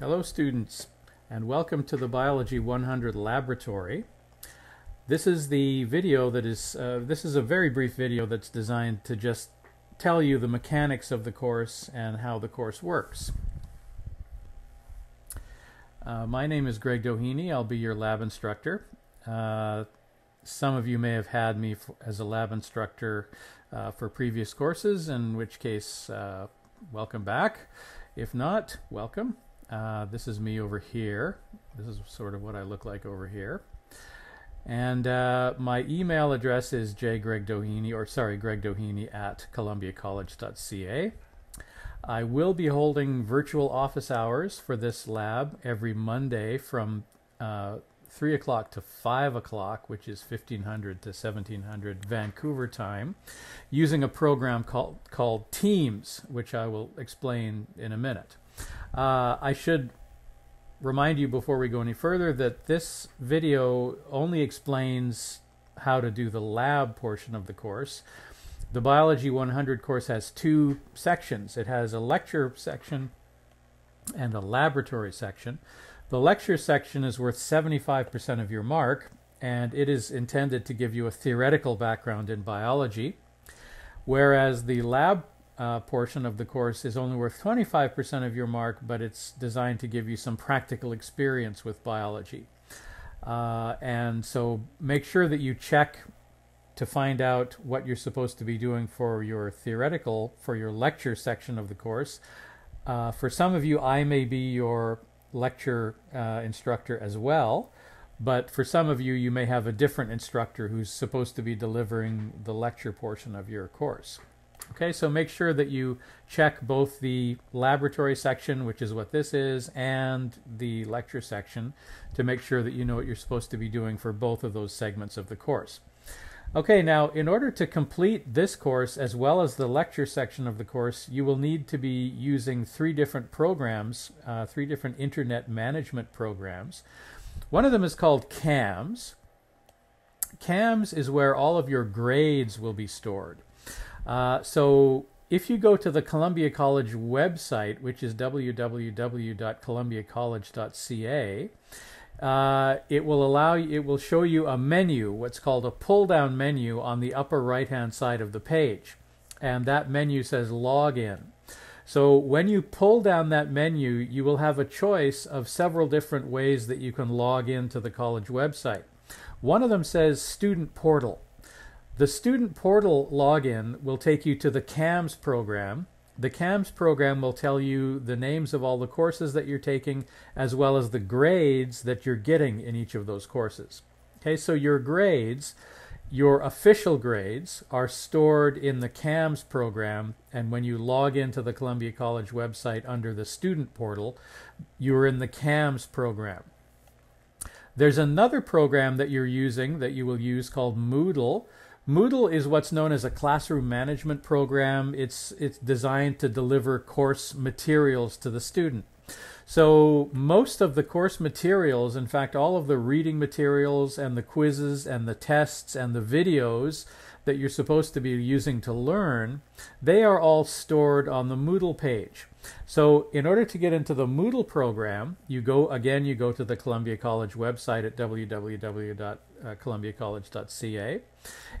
Hello students and welcome to the Biology 100 laboratory. This is the video that is, uh, this is a very brief video that's designed to just tell you the mechanics of the course and how the course works. Uh, my name is Greg Doheny. I'll be your lab instructor. Uh, some of you may have had me as a lab instructor uh, for previous courses, in which case, uh, welcome back. If not, welcome. Uh, this is me over here. This is sort of what I look like over here. And uh, my email address is jgregdoheny, or sorry, gregdoheny at columbiacollege.ca. I will be holding virtual office hours for this lab every Monday from uh, 3 o'clock to 5 o'clock, which is 1500 to 1700 Vancouver time, using a program called, called Teams, which I will explain in a minute. Uh, I should remind you before we go any further that this video only explains how to do the lab portion of the course. The Biology 100 course has two sections. It has a lecture section and a laboratory section. The lecture section is worth 75% of your mark, and it is intended to give you a theoretical background in biology, whereas the lab uh, portion of the course is only worth 25% of your mark, but it's designed to give you some practical experience with biology. Uh, and so make sure that you check to find out what you're supposed to be doing for your theoretical, for your lecture section of the course. Uh, for some of you, I may be your lecture uh, instructor as well, but for some of you, you may have a different instructor who's supposed to be delivering the lecture portion of your course. Okay, so make sure that you check both the laboratory section, which is what this is, and the lecture section to make sure that you know what you're supposed to be doing for both of those segments of the course. Okay, now in order to complete this course as well as the lecture section of the course, you will need to be using three different programs, uh, three different internet management programs. One of them is called CAMS. CAMS is where all of your grades will be stored. Uh, so if you go to the Columbia College website, which is www.columbiacollege.ca, uh, it will allow you, it will show you a menu, what's called a pull down menu on the upper right hand side of the page. And that menu says login. So when you pull down that menu, you will have a choice of several different ways that you can log into the college website. One of them says student portal. The student portal login will take you to the CAMS program. The CAMS program will tell you the names of all the courses that you're taking as well as the grades that you're getting in each of those courses. Okay, so your grades, your official grades, are stored in the CAMS program, and when you log into the Columbia College website under the student portal, you're in the CAMS program. There's another program that you're using that you will use called Moodle Moodle is what's known as a classroom management program. It's it's designed to deliver course materials to the student. So most of the course materials, in fact, all of the reading materials and the quizzes and the tests and the videos that you're supposed to be using to learn, they are all stored on the Moodle page. So in order to get into the Moodle program, you go again, you go to the Columbia College website at www.columbiacollege.ca uh,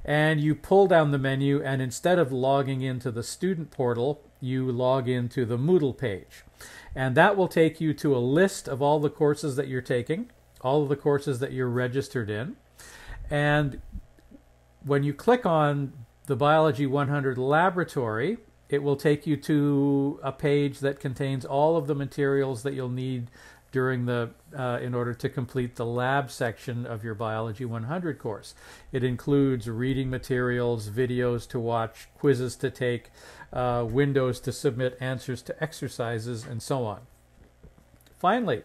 and you pull down the menu and instead of logging into the student portal, you log into the Moodle page. And that will take you to a list of all the courses that you're taking, all of the courses that you're registered in. And when you click on the Biology 100 laboratory, it will take you to a page that contains all of the materials that you'll need during the uh, in order to complete the lab section of your biology 100 course. It includes reading materials videos to watch quizzes to take uh, windows to submit answers to exercises and so on. Finally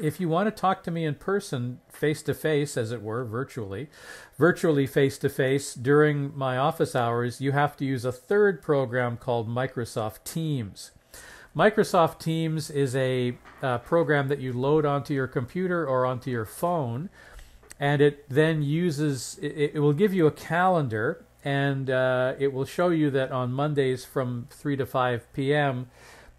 if you want to talk to me in person, face to face, as it were, virtually, virtually face to face during my office hours, you have to use a third program called Microsoft Teams. Microsoft Teams is a uh, program that you load onto your computer or onto your phone, and it then uses, it, it will give you a calendar, and uh, it will show you that on Mondays from 3 to 5 p.m.,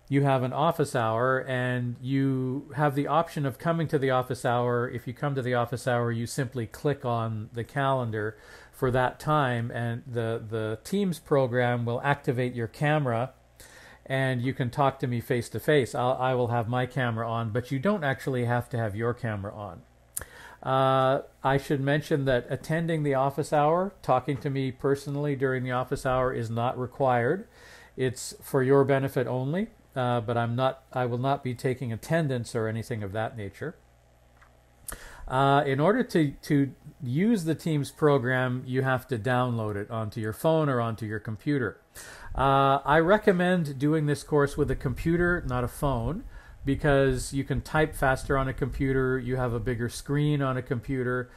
you have an office hour and you have the option of coming to the office hour. If you come to the office hour, you simply click on the calendar for that time, and the, the Teams program will activate your camera and you can talk to me face to face. I will have my camera on, but you don't actually have to have your camera on. Uh, I should mention that attending the office hour, talking to me personally during the office hour, is not required. It's for your benefit only uh, but I'm not. I will not be taking attendance or anything of that nature. Uh, in order to to use the Teams program, you have to download it onto your phone or onto your computer. Uh, I recommend doing this course with a computer, not a phone, because you can type faster on a computer. You have a bigger screen on a computer.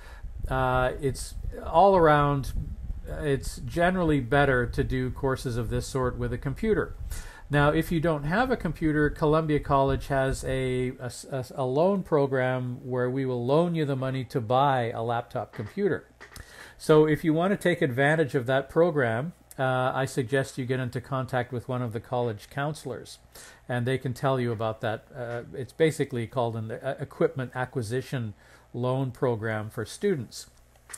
Uh, it's all around. It's generally better to do courses of this sort with a computer. Now, if you don't have a computer, Columbia College has a, a, a, loan program where we will loan you the money to buy a laptop computer. So, if you want to take advantage of that program, uh, I suggest you get into contact with one of the college counselors, and they can tell you about that. Uh, it's basically called an uh, equipment acquisition loan program for students.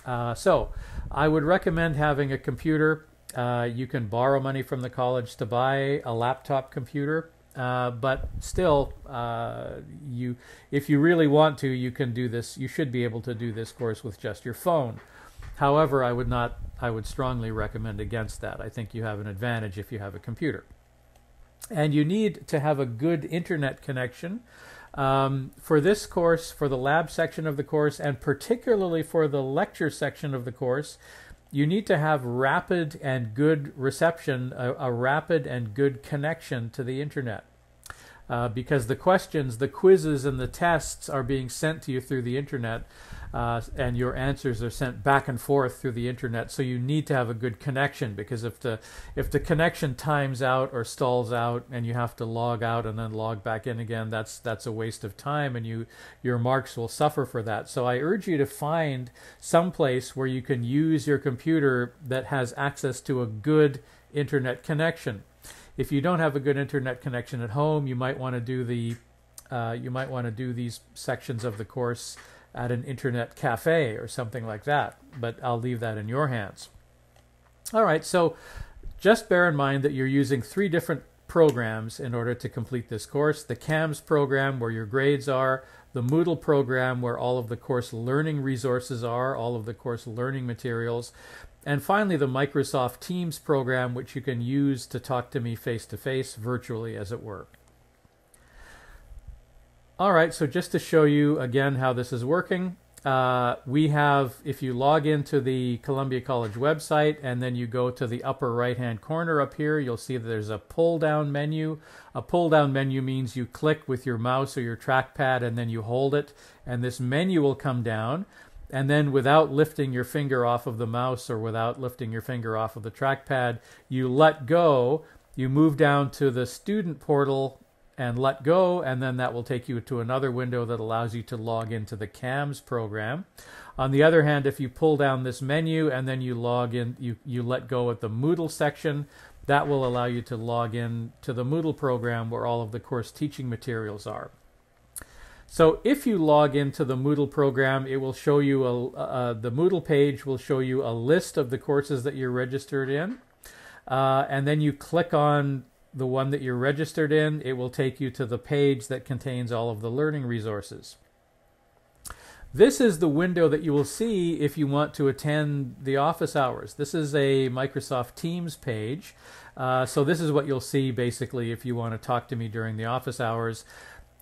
Uh, so, I would recommend having a computer uh, you can borrow money from the college to buy a laptop computer, uh, but still, uh, you if you really want to, you can do this. You should be able to do this course with just your phone. However, I would not. I would strongly recommend against that. I think you have an advantage if you have a computer, and you need to have a good internet connection. Um, for this course, for the lab section of the course, and particularly for the lecture section of the course, you need to have rapid and good reception, a, a rapid and good connection to the internet. Uh, because the questions, the quizzes, and the tests are being sent to you through the internet uh, and your answers are sent back and forth through the internet. So you need to have a good connection because if the if the connection times out or stalls out and you have to log out and then log back in again, that's that's a waste of time and you your marks will suffer for that. So I urge you to find some place where you can use your computer that has access to a good internet connection. If you don't have a good internet connection at home, you might want to do the uh, you might want to do these sections of the course at an internet cafe or something like that. But I'll leave that in your hands. All right, so just bear in mind that you're using three different programs in order to complete this course. The CAMS program where your grades are, the Moodle program where all of the course learning resources are, all of the course learning materials, and finally the Microsoft Teams program which you can use to talk to me face to face virtually as it were. All right, so just to show you again how this is working, uh, we have, if you log into the Columbia College website and then you go to the upper right hand corner up here, you'll see that there's a pull down menu. A pull down menu means you click with your mouse or your trackpad and then you hold it, and this menu will come down. And then, without lifting your finger off of the mouse or without lifting your finger off of the trackpad, you let go. You move down to the student portal and let go, and then that will take you to another window that allows you to log into the CAMS program. On the other hand, if you pull down this menu and then you log in, you, you let go at the Moodle section, that will allow you to log in to the Moodle program where all of the course teaching materials are. So if you log into the Moodle program, it will show you a, uh, the Moodle page will show you a list of the courses that you're registered in. Uh, and then you click on the one that you're registered in, it will take you to the page that contains all of the learning resources. This is the window that you will see if you want to attend the office hours. This is a Microsoft Teams page. Uh, so this is what you'll see basically if you want to talk to me during the office hours.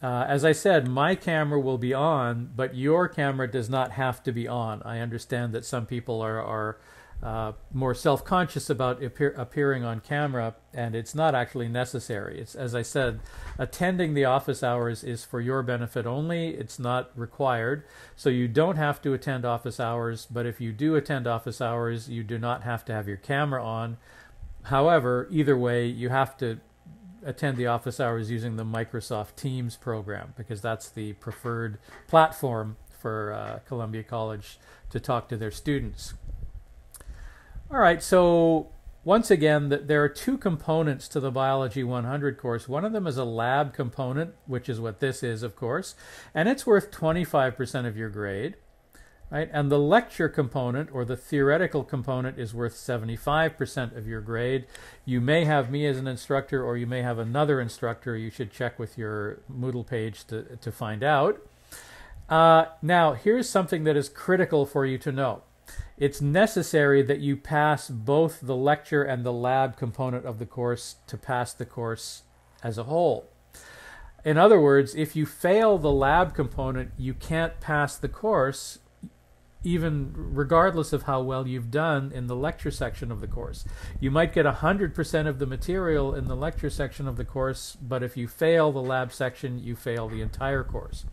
Uh, as I said, my camera will be on, but your camera does not have to be on. I understand that some people are, are uh, more self-conscious about appear, appearing on camera, and it's not actually necessary. It's as I said, attending the office hours is for your benefit only. It's not required, so you don't have to attend office hours. But if you do attend office hours, you do not have to have your camera on. However, either way, you have to attend the office hours using the Microsoft Teams program because that's the preferred platform for uh, Columbia College to talk to their students. All right, so once again, there are two components to the Biology 100 course. One of them is a lab component, which is what this is, of course, and it's worth 25% of your grade. Right? And the lecture component or the theoretical component is worth 75% of your grade. You may have me as an instructor or you may have another instructor. You should check with your Moodle page to, to find out. Uh, now, here's something that is critical for you to know. It's necessary that you pass both the lecture and the lab component of the course to pass the course as a whole. In other words, if you fail the lab component, you can't pass the course even regardless of how well you've done in the lecture section of the course. You might get 100% of the material in the lecture section of the course, but if you fail the lab section, you fail the entire course.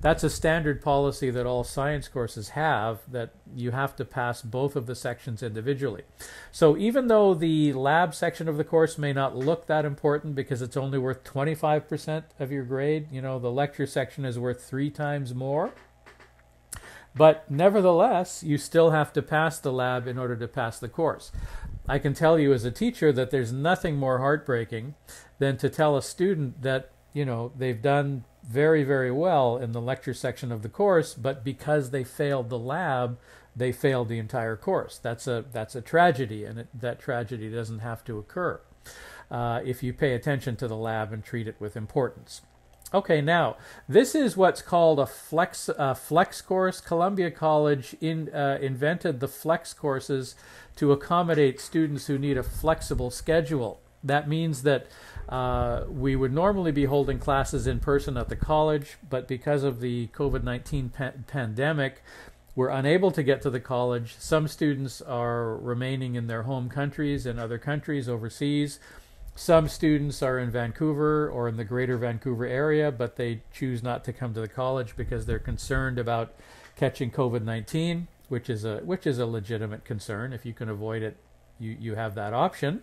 That's a standard policy that all science courses have, that you have to pass both of the sections individually. So even though the lab section of the course may not look that important because it's only worth 25% of your grade, you know, the lecture section is worth three times more but nevertheless, you still have to pass the lab in order to pass the course. I can tell you as a teacher that there's nothing more heartbreaking than to tell a student that, you know, they've done very, very well in the lecture section of the course, but because they failed the lab, they failed the entire course. That's a that's a tragedy, and it, that tragedy doesn't have to occur uh, if you pay attention to the lab and treat it with importance. Okay, now this is what's called a flex flex course. Columbia College in, uh, invented the flex courses to accommodate students who need a flexible schedule. That means that uh, we would normally be holding classes in person at the college, but because of the COVID 19 pa- pandemic, we're unable to get to the college. Some students are remaining in their home countries and other countries overseas. Some students are in Vancouver or in the greater Vancouver area, but they choose not to come to the college because they're concerned about catching COVID 19, which is a which is a legitimate concern. If you can avoid it, you, you have that option.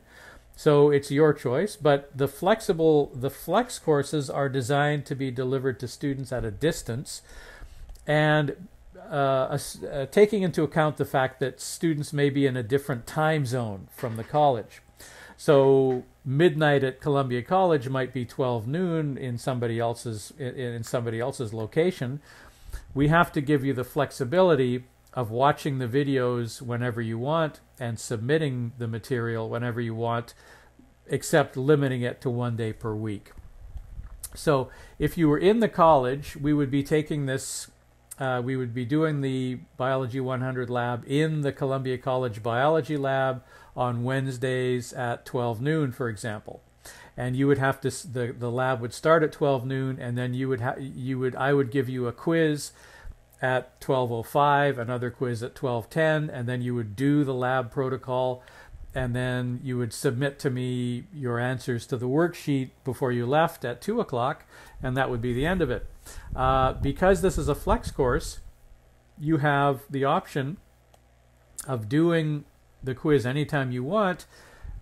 So it's your choice, but the flexible the flex courses are designed to be delivered to students at a distance and uh, uh, taking into account the fact that students may be in a different time zone from the college. So midnight at Columbia College might be 12 noon in somebody else's in, somebody else's location. We have to give you the flexibility of watching the videos whenever you want and submitting the material whenever you want, except limiting it to one day per week. So if you were in the college, we would be taking this, uh, we would be doing the Biology 100 lab in the Columbia College Biology Lab on Wednesdays at 12 noon, for example. And you would have to the the lab would start at 12 noon, and then you would ha- you would I would give you a quiz at 12:05, another quiz at 12:10, and then you would do the lab protocol, and then you would submit to me your answers to the worksheet before you left at two o'clock, and that would be the end of it. Uh, because this is a flex course, you have the option of doing the quiz anytime you want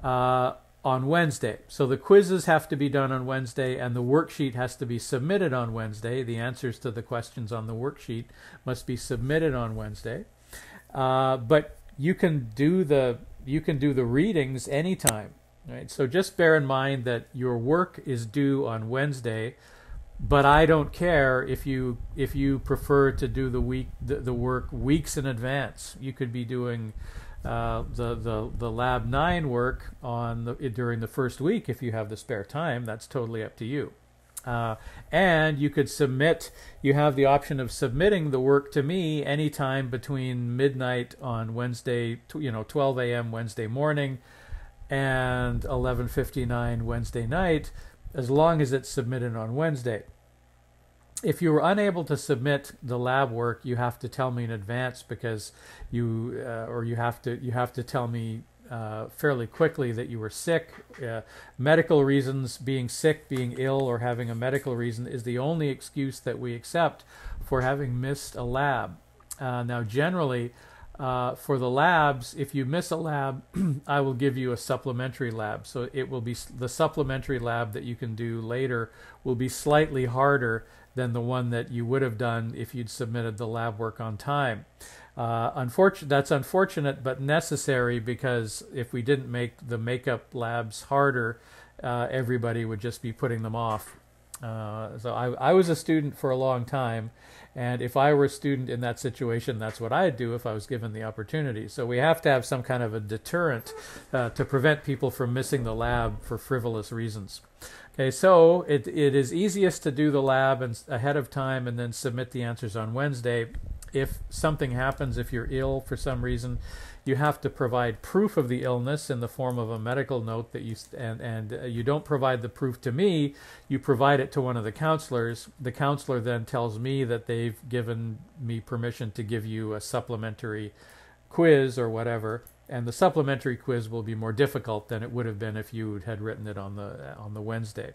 uh, on Wednesday. So the quizzes have to be done on Wednesday, and the worksheet has to be submitted on Wednesday. The answers to the questions on the worksheet must be submitted on Wednesday. Uh, but you can do the you can do the readings anytime. Right? So just bear in mind that your work is due on Wednesday, but I don't care if you if you prefer to do the week the, the work weeks in advance. You could be doing uh, the, the, the lab 9 work on the, during the first week if you have the spare time. That's totally up to you. Uh, and you could submit, you have the option of submitting the work to me anytime between midnight on Wednesday, you know, 12 a.m. Wednesday morning and 11:59 Wednesday night as long as it's submitted on Wednesday if you were unable to submit the lab work, you have to tell me in advance because you uh, or you have to you have to tell me uh, fairly quickly that you were sick. Uh, medical reasons, being sick, being ill, or having a medical reason is the only excuse that we accept for having missed a lab. Uh, now, generally, uh, for the labs, if you miss a lab, I will give you a supplementary lab. So it will be the supplementary lab that you can do later will be slightly harder than the one that you would have done if you'd submitted the lab work on time. Uh, unfortunate, that's unfortunate, but necessary because if we didn't make the makeup labs harder, uh, everybody would just be putting them off. Uh, so I, I was a student for a long time, and if I were a student in that situation, that's what I'd do if I was given the opportunity. So we have to have some kind of a deterrent uh, to prevent people from missing the lab for frivolous reasons. Okay, so it, it is easiest to do the lab and, ahead of time and then submit the answers on Wednesday. If something happens, if you're ill for some reason, you have to provide proof of the illness in the form of a medical note that you and and uh, you don't provide the proof to me you provide it to one of the counselors the counselor then tells me that they've given me permission to give you a supplementary quiz or whatever and the supplementary quiz will be more difficult than it would have been if you had written it on the on the Wednesday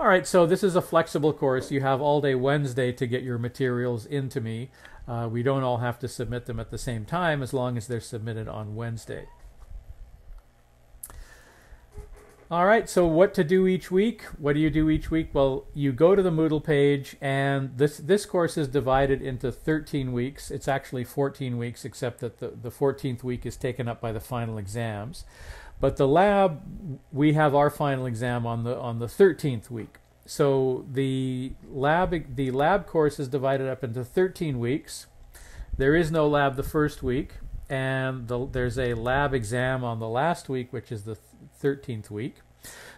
all right, so this is a flexible course. You have all day Wednesday to get your materials into me. Uh, we don't all have to submit them at the same time as long as they're submitted on Wednesday. All right, so what to do each week? What do you do each week? Well, you go to the Moodle page, and this this course is divided into 13 weeks. It's actually 14 weeks, except that the, the 14th week is taken up by the final exams. But the lab, we have our final exam on the on the 13th week. So the lab the lab course is divided up into 13 weeks. There is no lab the first week, and the, there's a lab exam on the last week, which is the 13th week.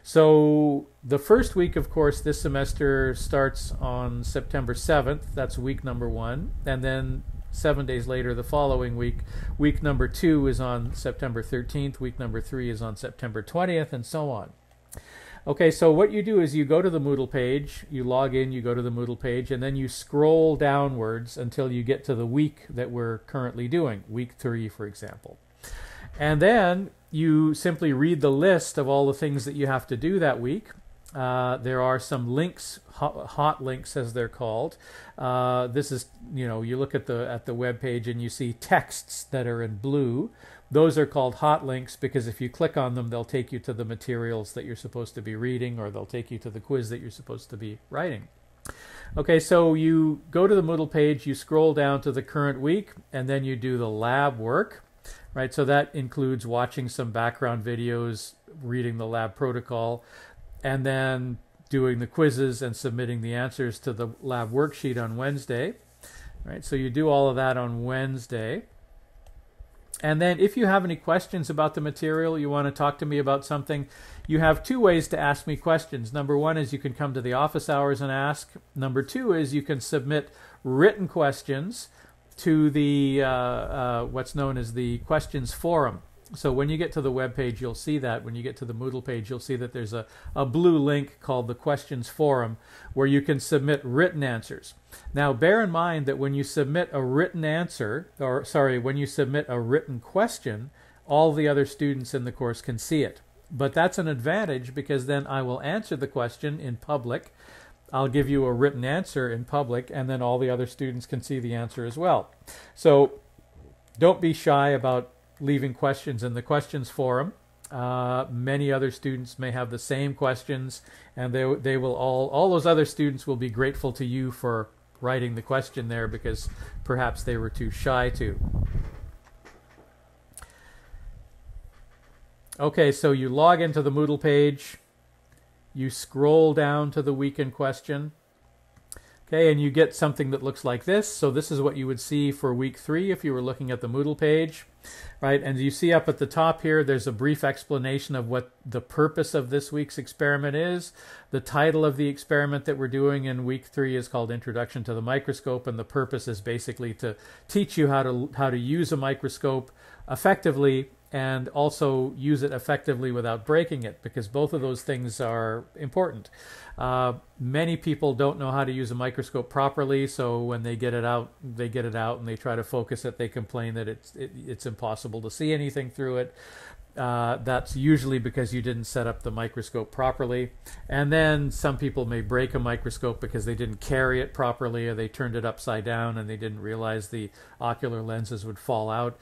So the first week, of course, this semester starts on September 7th. That's week number one, and then seven days later, the following week. Week number two is on September 13th, week number three is on September 20th, and so on. Okay, so what you do is you go to the Moodle page, you log in, you go to the Moodle page, and then you scroll downwards until you get to the week that we're currently doing, week three, for example. And then you simply read the list of all the things that you have to do that week, uh, there are some links, hot, hot, links as they're called. Uh, this is, you know, you look at the at the web page and you see texts that are in blue. Those are called hot links because if you click on them, they'll take you to the materials that you're supposed to be reading, or they'll take you to the quiz that you're supposed to be writing. Okay, so you go to the Moodle page, you scroll down to the current week, and then you do the lab work. Right, so that includes watching some background videos, reading the lab protocol and then doing the quizzes and submitting the answers to the lab worksheet on Wednesday. Right, so you do all of that on Wednesday. And then if you have any questions about the material, you want to talk to me about something, you have two ways to ask me questions. Number one is you can come to the office hours and ask. Number two is you can submit written questions to the uh, uh, what's known as the questions forum. So when you get to the web page, you'll see that. When you get to the Moodle page, you'll see that there's a, a blue link called the Questions Forum where you can submit written answers. Now, bear in mind that when you submit a written answer, or sorry, when you submit a written question, all the other students in the course can see it. But that's an advantage because then I will answer the question in public. I'll give you a written answer in public, and then all the other students can see the answer as well. So don't be shy about leaving questions in the questions forum. Uh, many other students may have the same questions, and they they will all all those other students will be grateful to you for writing the question there because perhaps they were too shy to. Okay, so you log into the Moodle page, you scroll down to the weekend question, Okay, and you get something that looks like this. So this is what you would see for week three if you were looking at the Moodle page, right? And you see up at the top here, there's a brief explanation of what the purpose of this week's experiment is. The title of the experiment that we're doing in week three is called Introduction to the Microscope, and the purpose is basically to teach you how to how to use a microscope effectively and also use it effectively without breaking it because both of those things are important. Uh, many people don't know how to use a microscope properly, so when they get it out, they get it out and they try to focus it. They complain that it's it, it's impossible to see anything through it. Uh, that's usually because you didn't set up the microscope properly. And then some people may break a microscope because they didn't carry it properly or they turned it upside down and they didn't realize the ocular lenses would fall out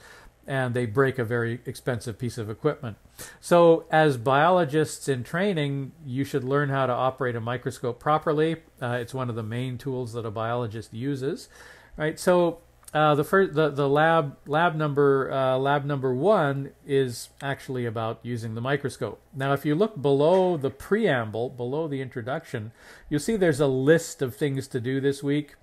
and they break a very expensive piece of equipment. So, as biologists in training, you should learn how to operate a microscope properly. Uh, it's one of the main tools that a biologist uses, right? So, uh, the first the, the lab lab number uh, lab number one is actually about using the microscope. Now, if you look below the preamble, below the introduction, you'll see there's a list of things to do this week,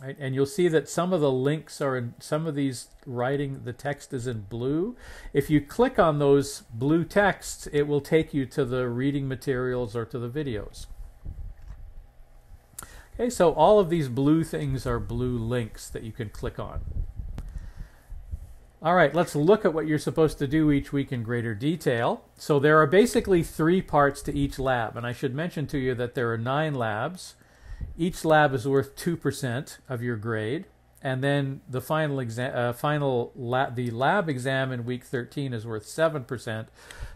right? and you'll see that some of the links are in some of these writing. The text is in blue. If you click on those blue texts, it will take you to the reading materials or to the videos. Okay, so all of these blue things are blue links that you can click on. All right, let's look at what you're supposed to do each week in greater detail. So there are basically three parts to each lab, and I should mention to you that there are nine labs. Each lab is worth 2% of your grade, and then the final exam, uh, final la- the lab exam in week 13 is worth 7%.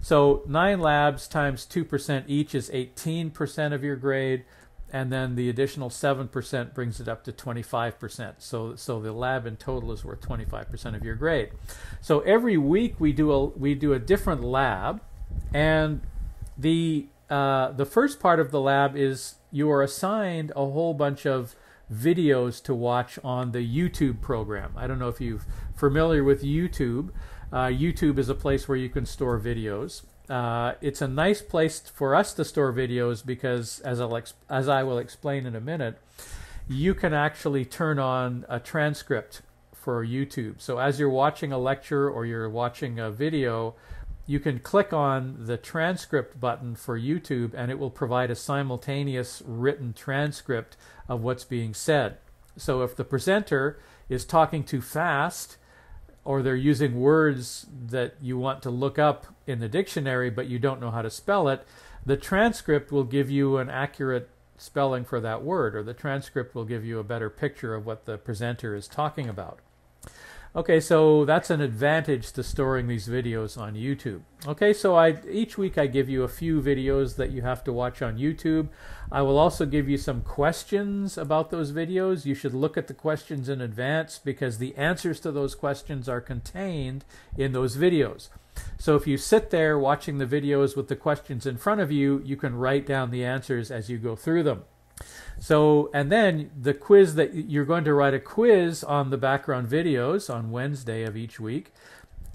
So nine labs times 2% each is 18% of your grade and then the additional 7% brings it up to 25%. So, so the lab in total is worth 25% of your grade. So every week we do a, we do a different lab, and the, uh, the first part of the lab is you are assigned a whole bunch of videos to watch on the YouTube program. I don't know if you're familiar with YouTube. Uh, YouTube is a place where you can store videos. Uh, it's a nice place for us to store videos because, as I'll as I will explain in a minute, you can actually turn on a transcript for YouTube. So as you're watching a lecture or you're watching a video, you can click on the transcript button for YouTube, and it will provide a simultaneous written transcript of what's being said. So if the presenter is talking too fast or they're using words that you want to look up in the dictionary but you don't know how to spell it, the transcript will give you an accurate spelling for that word, or the transcript will give you a better picture of what the presenter is talking about. Okay, so that's an advantage to storing these videos on YouTube. Okay, so I each week I give you a few videos that you have to watch on YouTube. I will also give you some questions about those videos. You should look at the questions in advance because the answers to those questions are contained in those videos. So if you sit there watching the videos with the questions in front of you, you can write down the answers as you go through them. So, and then the quiz that you're going to write a quiz on the background videos on Wednesday of each week.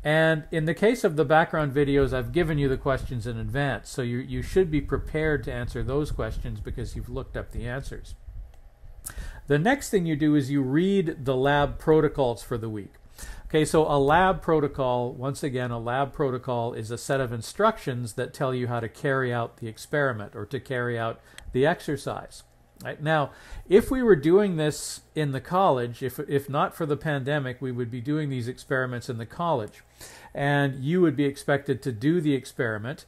And in the case of the background videos, I've given you the questions in advance. So you, you should be prepared to answer those questions because you've looked up the answers. The next thing you do is you read the lab protocols for the week. Okay, so a lab protocol, once again, a lab protocol is a set of instructions that tell you how to carry out the experiment or to carry out the exercise. Right? Now, if we were doing this in the college, if, if not for the pandemic, we would be doing these experiments in the college. And you would be expected to do the experiment.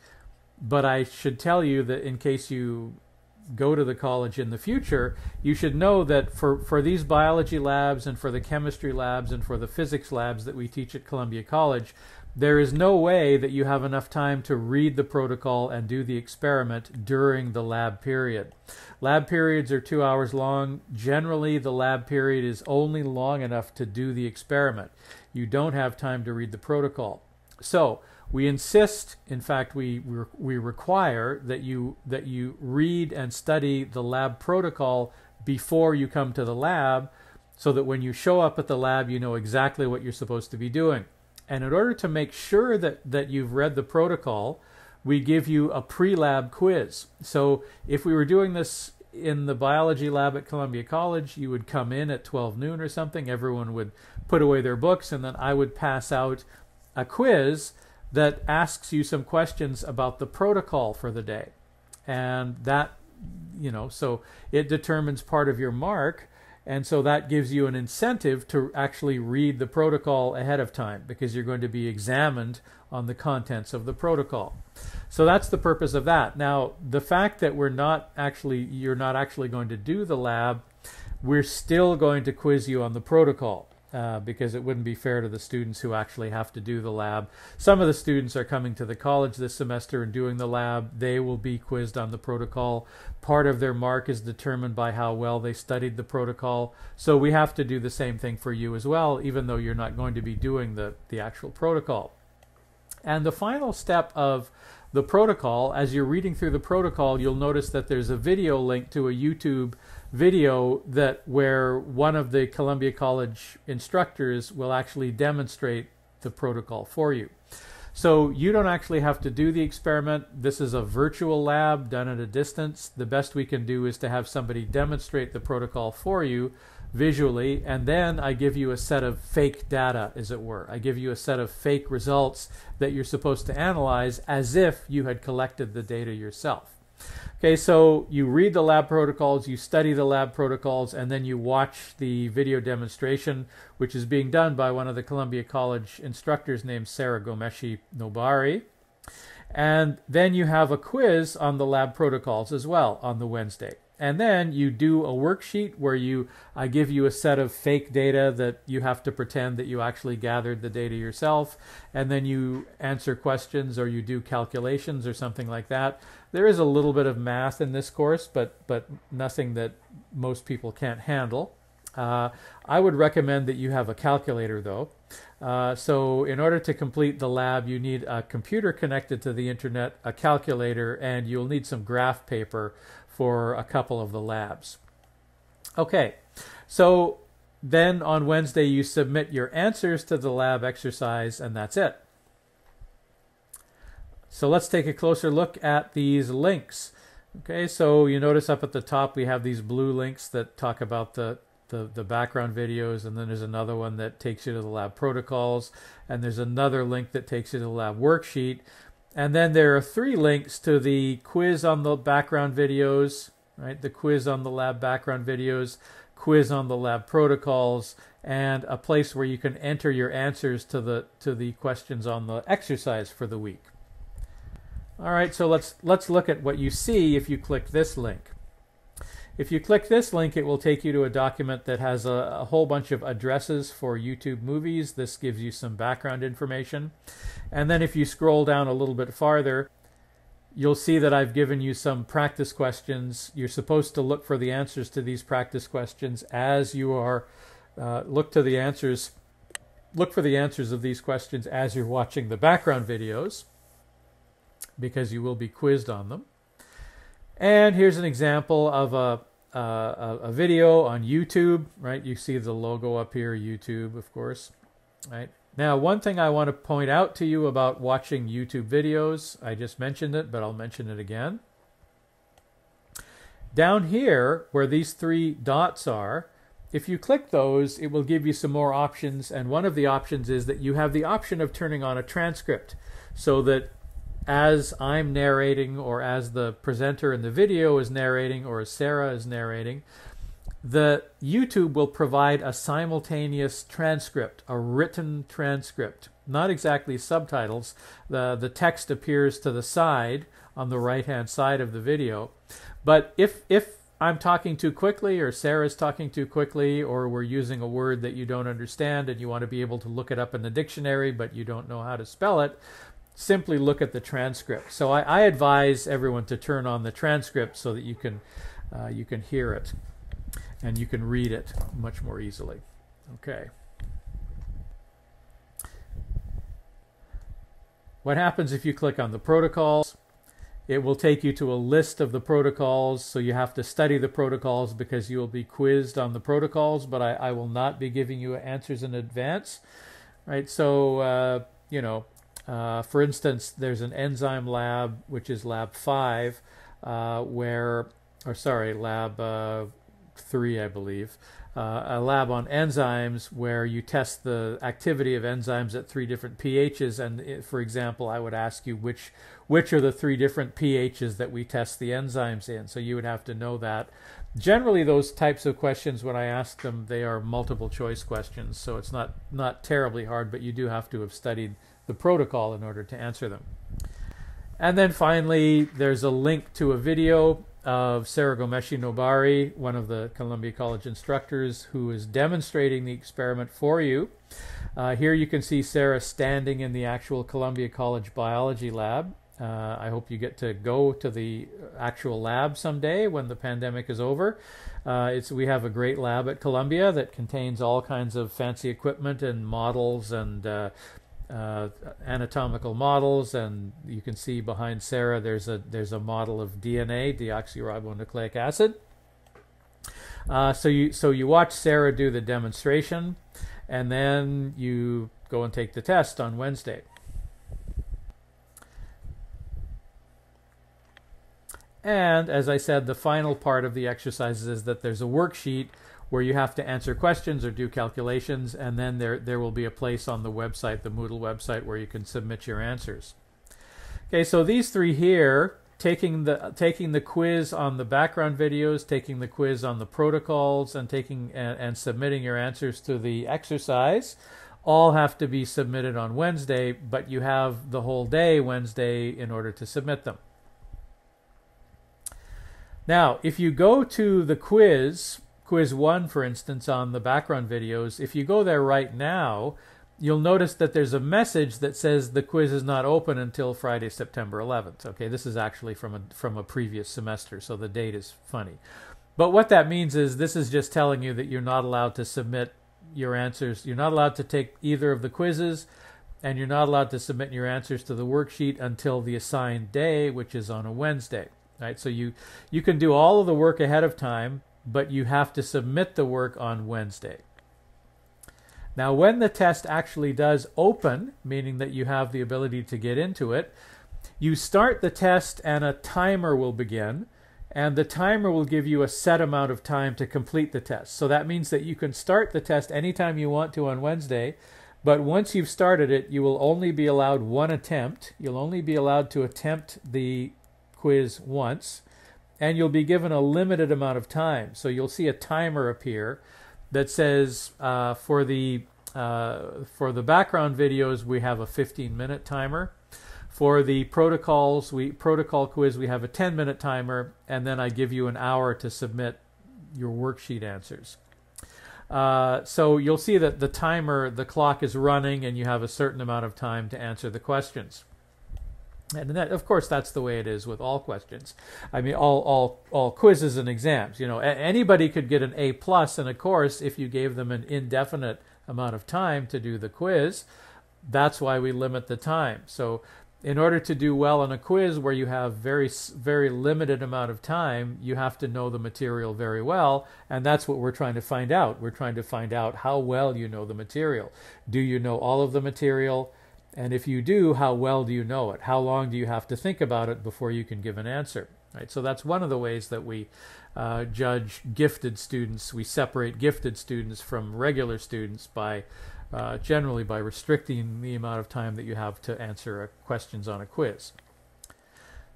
But I should tell you that in case you go to the college in the future, you should know that for, for these biology labs and for the chemistry labs and for the physics labs that we teach at Columbia College, there is no way that you have enough time to read the protocol and do the experiment during the lab period. Lab periods are two hours long. Generally, the lab period is only long enough to do the experiment. You don't have time to read the protocol. So, we insist, in fact, we, we require that you, that you read and study the lab protocol before you come to the lab so that when you show up at the lab, you know exactly what you're supposed to be doing. And in order to make sure that, that you've read the protocol, we give you a pre-lab quiz. So if we were doing this in the biology lab at Columbia College, you would come in at 12 noon or something. Everyone would put away their books, and then I would pass out a quiz that asks you some questions about the protocol for the day. And that, you know, so it determines part of your mark and so that gives you an incentive to actually read the protocol ahead of time because you're going to be examined on the contents of the protocol. So that's the purpose of that. Now, the fact that we're not actually you're not actually going to do the lab, we're still going to quiz you on the protocol. Uh, because it wouldn't be fair to the students who actually have to do the lab. Some of the students are coming to the college this semester and doing the lab. They will be quizzed on the protocol. Part of their mark is determined by how well they studied the protocol. So we have to do the same thing for you as well, even though you're not going to be doing the, the actual protocol. And the final step of the protocol, as you're reading through the protocol, you'll notice that there's a video link to a YouTube video that where one of the Columbia College instructors will actually demonstrate the protocol for you. So you don't actually have to do the experiment. This is a virtual lab done at a distance. The best we can do is to have somebody demonstrate the protocol for you visually, and then I give you a set of fake data, as it were. I give you a set of fake results that you're supposed to analyze as if you had collected the data yourself. Okay, so you read the lab protocols, you study the lab protocols, and then you watch the video demonstration, which is being done by one of the Columbia College instructors named Sarah Gomeshi Nobari. And then you have a quiz on the lab protocols as well on the Wednesday. And then you do a worksheet where you I give you a set of fake data that you have to pretend that you actually gathered the data yourself, and then you answer questions or you do calculations or something like that. There is a little bit of math in this course, but but nothing that most people can't handle. Uh, I would recommend that you have a calculator though. Uh, so in order to complete the lab, you need a computer connected to the internet, a calculator, and you'll need some graph paper for a couple of the labs. Okay, so then on Wednesday you submit your answers to the lab exercise and that's it. So let's take a closer look at these links. Okay, so you notice up at the top we have these blue links that talk about the, the, the background videos, and then there's another one that takes you to the lab protocols, and there's another link that takes you to the lab worksheet. And then there are three links to the quiz on the background videos, right? The quiz on the lab background videos, quiz on the lab protocols, and a place where you can enter your answers to the to the questions on the exercise for the week. All right, so let's let's look at what you see if you click this link. If you click this link, it will take you to a document that has a, a, whole bunch of addresses for YouTube movies. This gives you some background information. And then if you scroll down a little bit farther, you'll see that I've given you some practice questions. You're supposed to look for the answers to these practice questions as you are, uh, look to the answers, look for the answers of these questions as you're watching the background videos because you will be quizzed on them. And here's an example of a, a, a video on YouTube, right? You see the logo up here, YouTube, of course, right? Now, one thing I want to point out to you about watching YouTube videos, I just mentioned it, but I'll mention it again. Down here, where these three dots are, if you click those, it will give you some more options, and one of the options is that you have the option of turning on a transcript so that as I'm narrating or as the presenter in the video is narrating or as Sarah is narrating, the YouTube will provide a simultaneous transcript, a written transcript, not exactly subtitles. The, the text appears to the side on the right hand side of the video. But if, if I'm talking too quickly or Sarah's talking too quickly or we're using a word that you don't understand and you want to be able to look it up in the dictionary but you don't know how to spell it, simply look at the transcript. So I, I advise everyone to turn on the transcript so that you can uh, you can hear it and you can read it much more easily. Okay. What happens if you click on the protocols? It will take you to a list of the protocols, so you have to study the protocols because you will be quizzed on the protocols, but I, I will not be giving you answers in advance. Right, so, uh, you know, uh, for instance, there's an enzyme lab, which is lab five, uh, where, or sorry, lab uh, three, I believe, uh, a lab on enzymes where you test the activity of enzymes at three different pHs. And it, for example, I would ask you which which are the three different pHs that we test the enzymes in. So you would have to know that. Generally, those types of questions, when I ask them, they are multiple choice questions. So it's not not terribly hard, but you do have to have studied the protocol in order to answer them. And then finally, there's a link to a video of Sarah Gomeshi Nobari, one of the Columbia College instructors, who is demonstrating the experiment for you. Uh, here you can see Sarah standing in the actual Columbia College biology lab. Uh, I hope you get to go to the actual lab someday when the pandemic is over. Uh, it's we have a great lab at Columbia that contains all kinds of fancy equipment and models and uh, anatomical models, and you can see behind Sarah there's a there's a model of DNA, deoxyribonucleic acid. Uh, so you so you watch Sarah do the demonstration, and then you go and take the test on Wednesday. And as I said, the final part of the exercises is that there's a worksheet where you have to answer questions or do calculations, and then there, there will be a place on the website, the Moodle website, where you can submit your answers. Okay, so these three here, taking the taking the quiz on the background videos, taking the quiz on the protocols, and taking and, and submitting your answers to the exercise, all have to be submitted on Wednesday, but you have the whole day Wednesday in order to submit them. Now, if you go to the quiz, quiz one, for instance, on the background videos, if you go there right now, you'll notice that there's a message that says the quiz is not open until Friday, September 11th. Okay, this is actually from a, from a previous semester, so the date is funny. But what that means is this is just telling you that you're not allowed to submit your answers. You're not allowed to take either of the quizzes, and you're not allowed to submit your answers to the worksheet until the assigned day, which is on a Wednesday right? So you you can do all of the work ahead of time, but you have to submit the work on Wednesday. Now, when the test actually does open, meaning that you have the ability to get into it, you start the test and a timer will begin, and the timer will give you a set amount of time to complete the test. So that means that you can start the test anytime you want to on Wednesday, but once you've started it, you will only be allowed one attempt. You'll only be allowed to attempt the quiz once, and you'll be given a limited amount of time. So you'll see a timer appear that says uh, for the uh, for the background videos we have a 15 minute timer. For the protocols, we protocol quiz we have a 10 minute timer, and then I give you an hour to submit your worksheet answers. Uh, so you'll see that the timer, the clock is running, and you have a certain amount of time to answer the questions. And that, of course, that's the way it is with all questions. I mean, all all all quizzes and exams. You know, anybody could get an A plus in a course if you gave them an indefinite amount of time to do the quiz. That's why we limit the time. So, in order to do well on a quiz where you have very very limited amount of time, you have to know the material very well, and that's what we're trying to find out. We're trying to find out how well you know the material. Do you know all of the material? And if you do, how well do you know it? How long do you have to think about it before you can give an answer? Right. So that's one of the ways that we uh, judge gifted students. We separate gifted students from regular students by uh, generally by restricting the amount of time that you have to answer questions on a quiz.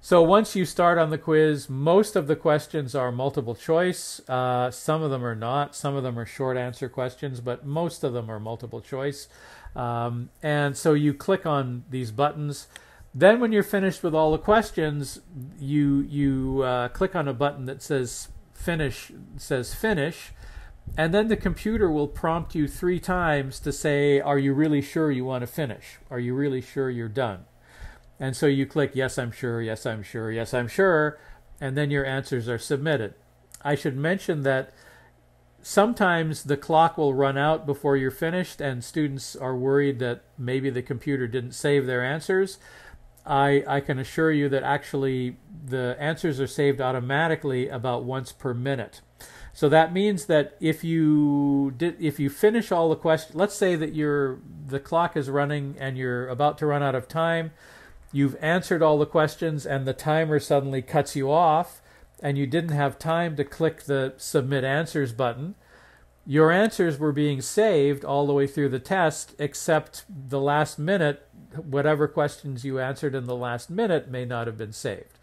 So once you start on the quiz, most of the questions are multiple choice. Uh, some of them are not. Some of them are short answer questions, but most of them are multiple choice. Um, and so you click on these buttons. Then, when you're finished with all the questions, you you uh, click on a button that says finish says finish, and then the computer will prompt you three times to say, "Are you really sure you want to finish? Are you really sure you're done?" And so you click yes, I'm sure, yes, I'm sure, yes, I'm sure, and then your answers are submitted. I should mention that sometimes the clock will run out before you're finished, and students are worried that maybe the computer didn't save their answers. I, I can assure you that actually the answers are saved automatically about once per minute. So that means that if you did, if you finish all the questions, let's say that you're the clock is running and you're about to run out of time, you've answered all the questions and the timer suddenly cuts you off and you didn't have time to click the submit answers button, your answers were being saved all the way through the test, except the last minute, whatever questions you answered in the last minute may not have been saved.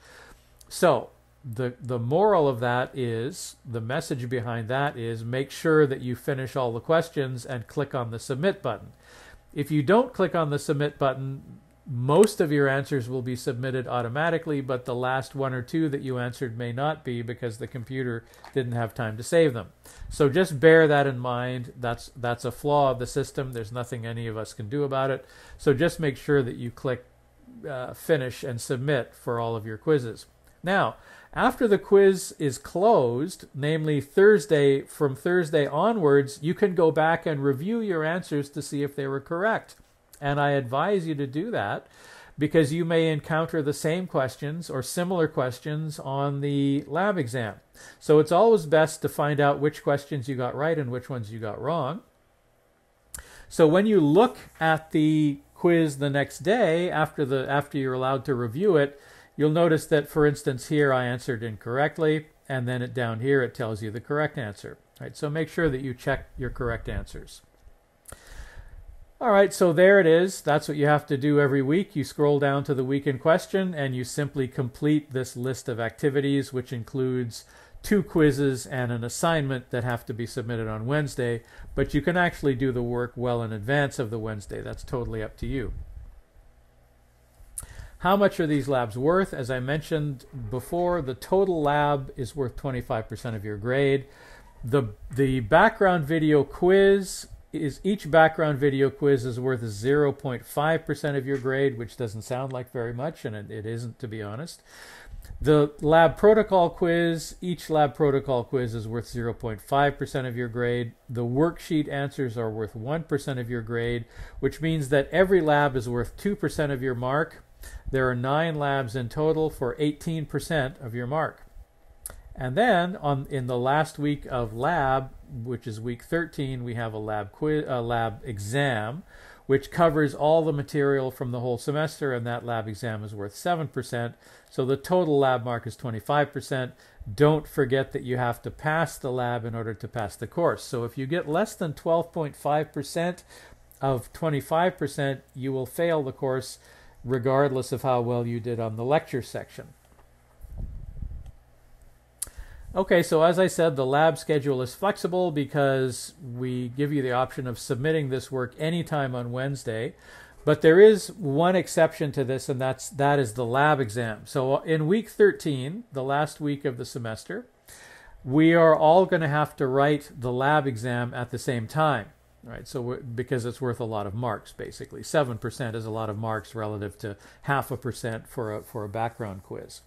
So, the, the moral of that is the message behind that is make sure that you finish all the questions and click on the submit button. If you don't click on the submit button, most of your answers will be submitted automatically, but the last one or two that you answered may not be because the computer didn't have time to save them. So just bear that in mind. That's that's a flaw of the system. There's nothing any of us can do about it. So just make sure that you click uh, finish and submit for all of your quizzes. Now, after the quiz is closed, namely Thursday, from Thursday onwards, you can go back and review your answers to see if they were correct. And I advise you to do that because you may encounter the same questions or similar questions on the lab exam. So it's always best to find out which questions you got right and which ones you got wrong. So when you look at the quiz the next day after the after you're allowed to review it, you'll notice that for instance here I answered incorrectly and then it down here it tells you the correct answer. Right? So make sure that you check your correct answers. All right, so there it is. That's what you have to do every week. You scroll down to the week in question and you simply complete this list of activities, which includes two quizzes and an assignment that have to be submitted on Wednesday. But you can actually do the work well in advance of the Wednesday. That's totally up to you. How much are these labs worth? As I mentioned before, the total lab is worth 25% of your grade. The, the background video quiz is each background video quiz is worth 0.5% of your grade, which doesn't sound like very much, and it, isn't, to be honest. The lab protocol quiz, each lab protocol quiz is worth 0.5% of your grade. The worksheet answers are worth 1% of your grade, which means that every lab is worth 2% of your mark. There are nine labs in total for 18% of your mark. And then on in the last week of lab, which is week 13, we have a lab quiz, a lab exam, which covers all the material from the whole semester, and that lab exam is worth 7%. So the total lab mark is 25%. Don't forget that you have to pass the lab in order to pass the course. So if you get less than 12.5% of 25%, you will fail the course regardless of how well you did on the lecture section. Okay, so as I said, the lab schedule is flexible because we give you the option of submitting this work anytime on Wednesday. But there is one exception to this, and that's that is the lab exam. So uh, in week 13, the last week of the semester, we are all going to have to write the lab exam at the same time right? So because it's worth a lot of marks, basically, seven percent is a lot of marks relative to half a percent for a for a background quiz.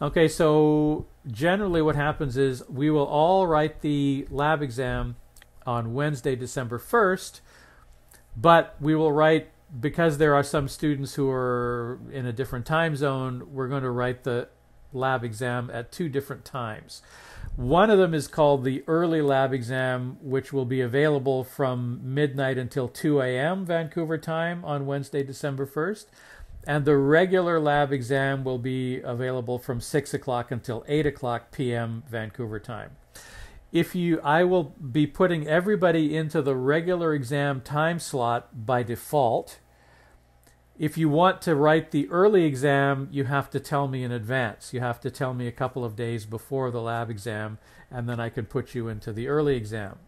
Okay, so generally what happens is we will all write the lab exam on Wednesday, December first, but we will write because there are some students who are in a different time zone. We're going to write the lab exam at two different times. One of them is called the early lab exam, which will be available from midnight until 2 a.m. Vancouver time on Wednesday, December 1st. And the regular lab exam will be available from 6 o'clock until 8 o'clock p.m. Vancouver time. If you, I will be putting everybody into the regular exam time slot by default if you want to write the early exam, you have to tell me in advance. You have to tell me a couple of days before the lab exam, and then I can put you into the early exam.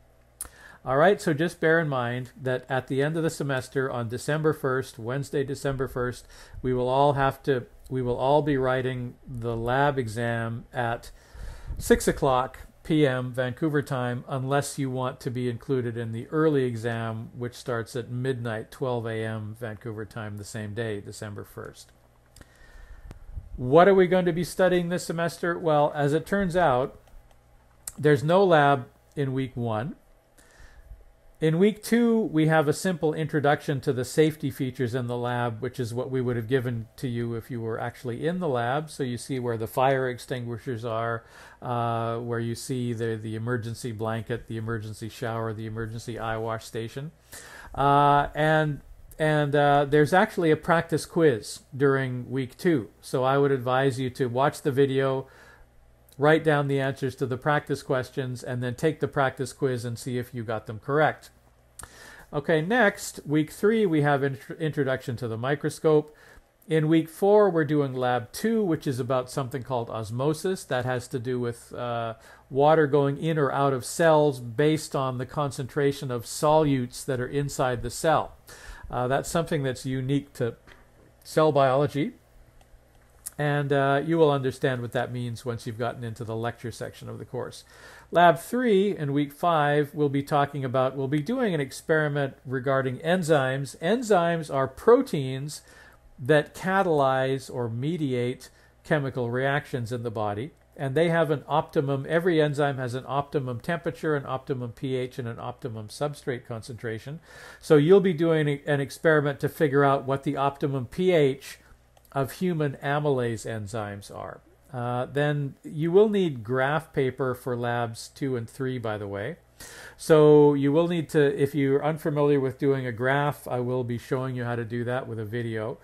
All right, so just bear in mind that at the end of the semester on December 1st, Wednesday, December 1st, we will all have to, we will all be writing the lab exam at 6 o'clock p.m. Vancouver time, unless you want to be included in the early exam, which starts at midnight, 12 a.m. Vancouver time, the same day, December 1st. What are we going to be studying this semester? Well, as it turns out, there's no lab in week one. In week two, we have a simple introduction to the safety features in the lab, which is what we would have given to you if you were actually in the lab. So you see where the fire extinguishers are, uh, where you see the, the emergency blanket, the emergency shower, the emergency eye wash station. Uh, and and uh, there's actually a practice quiz during week two. So I would advise you to watch the video, write down the answers to the practice questions, and then take the practice quiz and see if you got them correct. Okay, next, week three, we have int- introduction to the microscope. In week four, we're doing lab two, which is about something called osmosis. That has to do with uh, water going in or out of cells based on the concentration of solutes that are inside the cell. Uh, that's something that's unique to cell biology. And uh, you will understand what that means once you've gotten into the lecture section of the course. Lab 3 in week 5, we'll be talking about, we'll be doing an experiment regarding enzymes. Enzymes are proteins that catalyze or mediate chemical reactions in the body. and they have an optimum, every enzyme has an optimum temperature, an optimum pH, and an optimum substrate concentration. So you'll be doing an experiment to figure out what the optimum pH of human amylase enzymes are. Uh, then you will need graph paper for labs two and three, by the way. So you will need to, if you're unfamiliar with doing a graph, I will be showing you how to do that with a video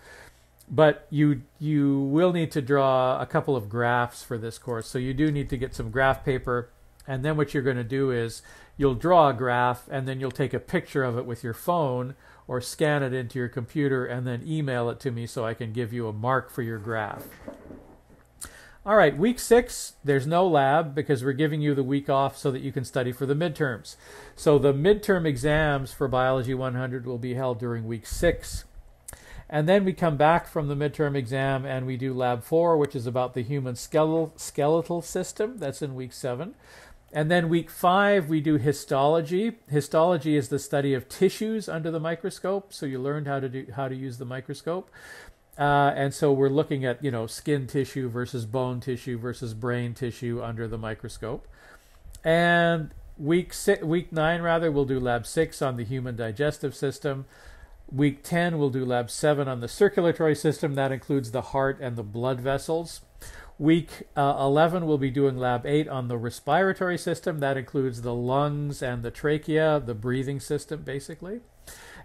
but you you will need to draw a couple of graphs for this course. So you do need to get some graph paper, and then what you're going to do is you'll draw a graph, and then you'll take a picture of it with your phone or scan it into your computer, and then email it to me so I can give you a mark for your graph. All right, week six, there's no lab because we're giving you the week off so that you can study for the midterms. So the midterm exams for Biology 100 will be held during week six. And then we come back from the midterm exam and we do lab four, which is about the human skeletal, skeletal system. That's in week seven. And then week five, we do histology. Histology is the study of tissues under the microscope. So you learned how to do how to use the microscope. Uh, and so we're looking at you know skin tissue versus bone tissue versus brain tissue under the microscope. And week six, week nine rather, we'll do lab six on the human digestive system. Week 10, we'll do lab 7 on the circulatory system. That includes the heart and the blood vessels. Week uh, 11, we'll be doing lab 8 on the respiratory system. That includes the lungs and the trachea, the breathing system, basically.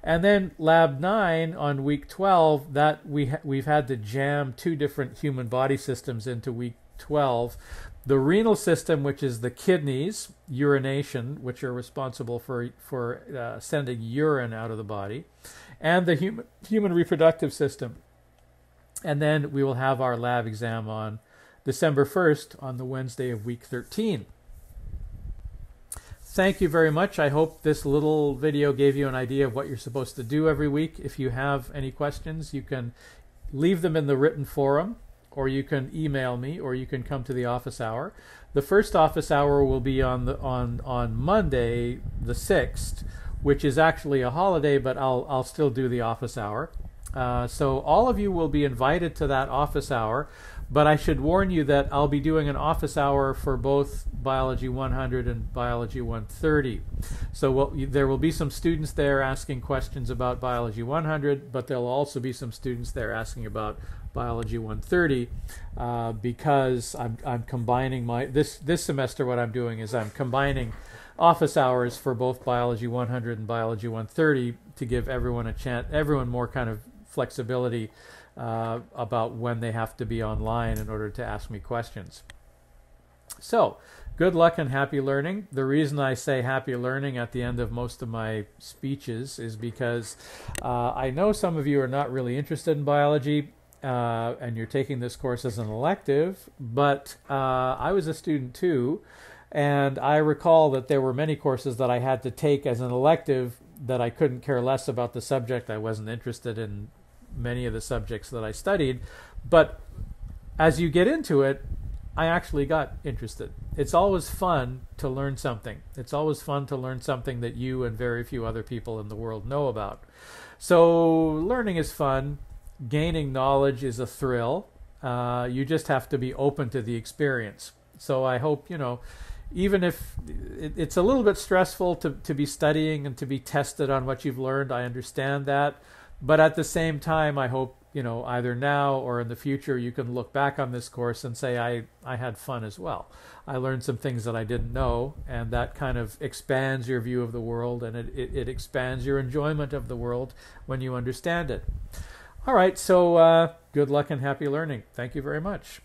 And then lab 9 on week 12, that we ha- we've had to jam two different human body systems into week 12. The renal system, which is the kidneys, urination, which are responsible for, for uh, sending urine out of the body, and the human, human reproductive system. And then we will have our lab exam on December 1st on the Wednesday of week 13. Thank you very much. I hope this little video gave you an idea of what you're supposed to do every week. If you have any questions, you can leave them in the written forum, or you can email me, or you can come to the office hour. The first office hour will be on the on on Monday the 6th which is actually a holiday, but I'll I'll still do the office hour. Uh, so all of you will be invited to that office hour, but I should warn you that I'll be doing an office hour for both Biology 100 and Biology 130. So we'll, there will be some students there asking questions about Biology 100, but there'll also be some students there asking about Biology 130 uh, because I'm, I'm combining my this this semester. What I'm doing is I'm combining office hours for both Biology 100 and Biology 130 to give everyone a chance, everyone more kind of flexibility uh, about when they have to be online in order to ask me questions. So, good luck and happy learning. The reason I say happy learning at the end of most of my speeches is because uh, I know some of you are not really interested in biology. Uh, and you're taking this course as an elective, but uh, I was a student too, and I recall that there were many courses that I had to take as an elective that I couldn't care less about the subject. I wasn't interested in many of the subjects that I studied. But as you get into it, I actually got interested. It's always fun to learn something. It's always fun to learn something that you and very few other people in the world know about. So, learning is fun. Gaining knowledge is a thrill. Uh, you just have to be open to the experience. So, I hope, you know, even if it's a little bit stressful to, to be studying and to be tested on what you've learned, I understand that. But at the same time, I hope, you know, either now or in the future, you can look back on this course and say, I, I had fun as well. I learned some things that I didn't know, and that kind of expands your view of the world and it, it, it expands your enjoyment of the world when you understand it. All right, so uh, good luck and happy learning. Thank you very much.